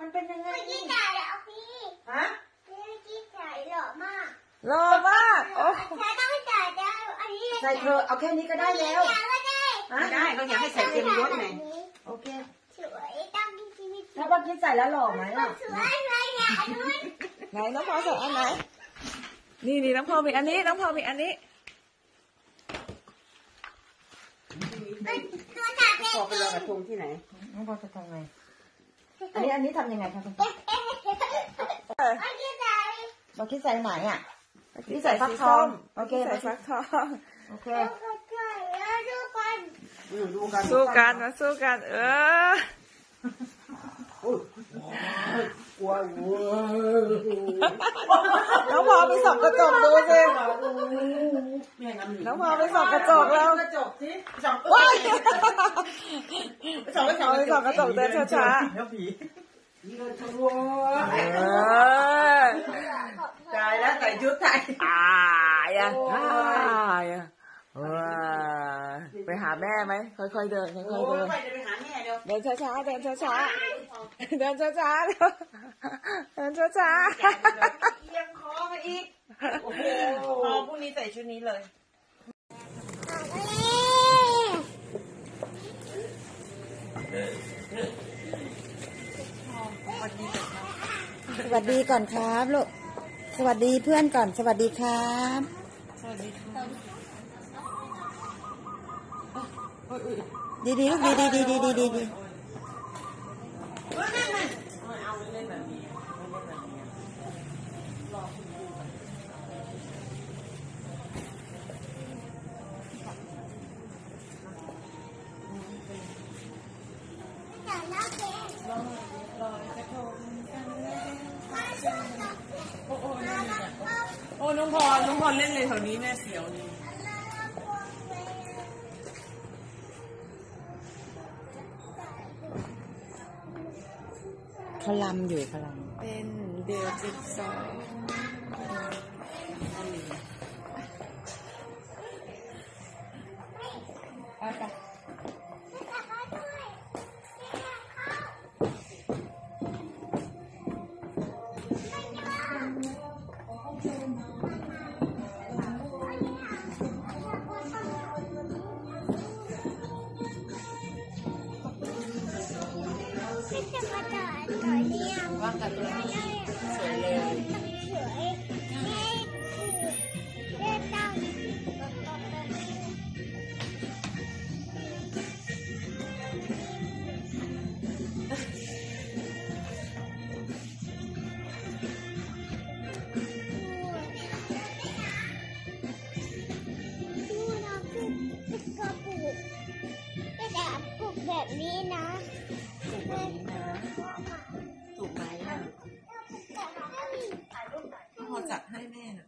มันเป็นยังไง เมื่อกี้จ่ายแล้วพี่ ฮะเมื่อกี้จ่ายหล่อมากรอมากโอ้ใช้ต้องจ่ายแล้วอันนี้ใส่เธอะเอาแค่นี้ก็ได้แล้วจ่ายก็ได้ฮะได้ก็อยากให้ใส่เต็มยศไงโอเคสวยต้องกินชีวิตแล้วเมื่อกี้ใส่แล้วหล่อไหมอะสวยเลยเนี่ยอันนู้นไหนน้องพอใส่อันไหน นี่นี่น้องพอมีอันนี้น้องพอมีอันนี้ตัวจ่ายเด็พอไปลอยกระทงที่ไหนน้องพอจะทำไง อันนี้อันนี้ทำยังไงคะคุณพ่อเออเมื่อกี้จ่ายเมื่อกี้ใส่ไหนอะเมื่อกี้ใส่ฟักทองโอเคใส่ฟักทองโอเคแล้วก็จ่ายแล้วทุกคนอืมดูกันสู้กันมาสู้กัน เออกลัวเว้ยน้องพอไปส่องกระจกดูสิ แม่น้ำหนึ่งน้องพอไปส่องกระจกแล้วกระจกสิสองว้ายสองไปส่องไปส่องกระจกเดินช้าเดี๋ยวผีนี่ก็ทะลุๆเออตายแล้วใส่ชุดไทยอายอะอายอะว้าไปหาแม่ไหมค่อยๆเดินค่โอ้อยๆเดิยนไปจะไปหาแม่เดี๋ยวเดินช้าๆเดินช้าๆเดินช้าๆเดินช้าเอียงคอมาอีกโอ้โหพอพรุ่งนี้ใส่ชุดนี้เลย สวัสดีก่อนครับลูก สวัสดีเพื่อนก่อน สวัสดีครับ สวัสดีดีๆลูกดีดีดีดีดีดีดีๆ โอ้น้องพรน้องพรเล่นเลยแถวนี้แม่เสียวนี่เขาลำอยู่เขาลเป็นเดือนสิบสอง จะมาจ่ายตอนนี้ว่างกันเลยสวยเลยสวยนี่คือเล่นตั้งดูนะคือกระปุกกระดาษปุกแบบนี้นะ ถูกแบบนี้นะถูกไหมอะพอจัดให้แม่น่ะ